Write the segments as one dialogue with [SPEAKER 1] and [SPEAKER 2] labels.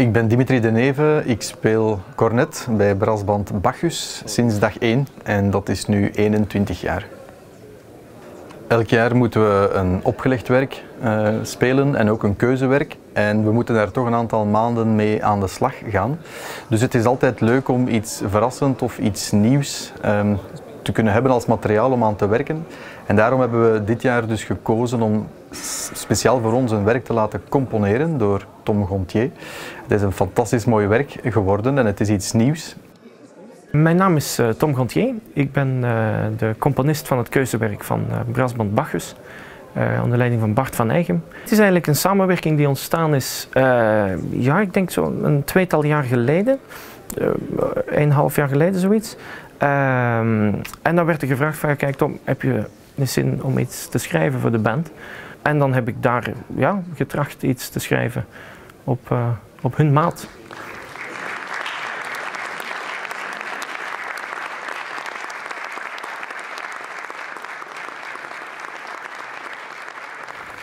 [SPEAKER 1] Ik ben Dimitri de Neve. Ik speel cornet bij brassband Bacchus sinds dag 1 en dat is nu 21 jaar. Elk jaar moeten we een opgelegd werk uh, spelen en ook een keuzewerk. En we moeten daar toch een aantal maanden mee aan de slag gaan. Dus het is altijd leuk om iets verrassend of iets nieuws um, te kunnen hebben als materiaal om aan te werken. En daarom hebben we dit jaar dus gekozen om speciaal voor ons een werk te laten componeren door Tom Gontier. Het is een fantastisch mooi werk geworden en het is iets nieuws.
[SPEAKER 2] Mijn naam is uh, Tom Gontier. Ik ben uh, de componist van het keuzewerk van uh, Brasband Bacchus. onder leiding van Bart van Eigem. Het is eigenlijk een samenwerking die ontstaan is, ja, ik denk zo een tweetal jaar geleden. een half jaar geleden zoiets. Ehm, en dan werd er gevraagd van, kijk Tom, heb je een zin om iets te schrijven voor de band? En dan heb ik daar ja, getracht iets te schrijven op, uh, op hun maat.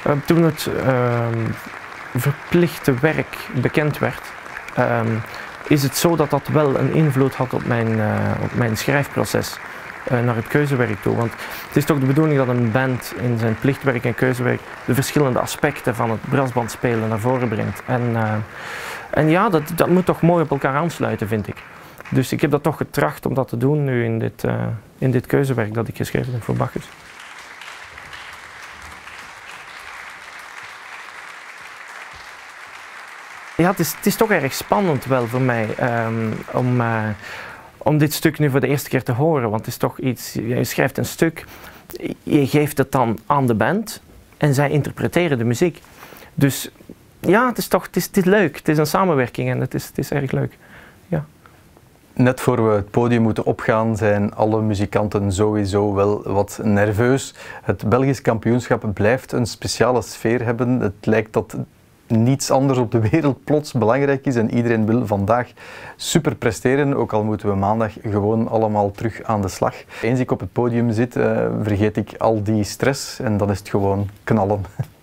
[SPEAKER 2] Uh, toen het uh, verplichte werk bekend werd, is het zo dat dat wel een invloed had op mijn, uh, op mijn schrijfproces. Uh, naar het keuzewerk toe. Want het is toch de bedoeling dat een band in zijn plichtwerk en keuzewerk de verschillende aspecten van het brassbandspelen naar voren brengt. En, uh, en ja, dat, dat moet toch mooi op elkaar aansluiten, vind ik. Dus ik heb dat toch getracht om dat te doen nu in dit, in dit keuzewerk dat ik geschreven heb voor Bacchus. Ja, het is, het is toch erg spannend wel voor mij um, om, uh, om dit stuk nu voor de eerste keer te horen. Want het is toch iets, je schrijft een stuk, je geeft het dan aan de band en zij interpreteren de muziek. Dus ja, het is toch het is, het is leuk. Het is een samenwerking en het is, het is erg leuk. Ja.
[SPEAKER 1] Net voor we het podium moeten opgaan zijn alle muzikanten sowieso wel wat nerveus. Het Belgisch kampioenschap blijft een speciale sfeer hebben. Het lijkt dat niets anders op de wereld plots belangrijk is en iedereen wil vandaag super presteren, ook al moeten we maandag gewoon allemaal terug aan de slag. Eens ik op het podium zit, uh, vergeet ik al die stress en dan is het gewoon knallen.